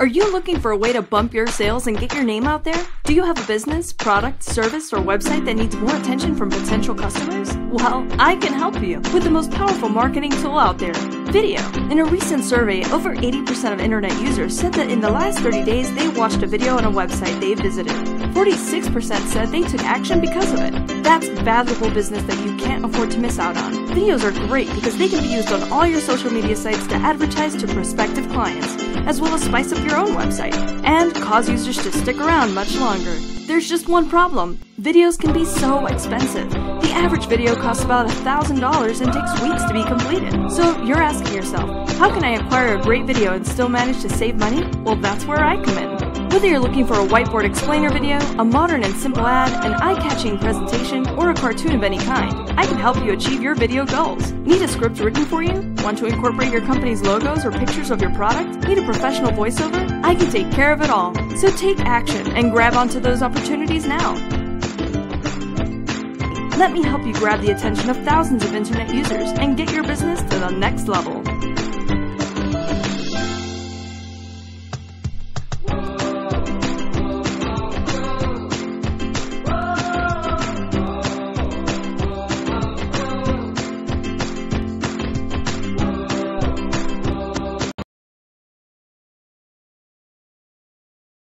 Are you looking for a way to bump your sales and get your name out there? Do you have a business, product, service, or website that needs more attention from potential customers? Well, I can help you with the most powerful marketing tool out there video. In a recent survey, over 80% of internet users said that in the last 30 days they watched a video on a website they visited. 46% said they took action because of it. That's valuable business that you can't afford to miss out on. Videos are great because they can be used on all your social media sites to advertise to prospective clients, as well as spice up your own website, and cause users to stick around much longer. There's just one problem. Videos can be so expensive. The average video costs about $1,000 and takes weeks to be completed. So you're asking yourself, how can I acquire a great video and still manage to save money? Well, that's where I come in. Whether you're looking for a whiteboard explainer video, a modern and simple ad, an eye-catching presentation, or a cartoon of any kind, I can help you achieve your video goals. Need a script written for you? Want to incorporate your company's logos or pictures of your product? Need a professional voiceover? I can take care of it all. So take action and grab onto those opportunities now. Let me help you grab the attention of thousands of internet users and get your business to the next level.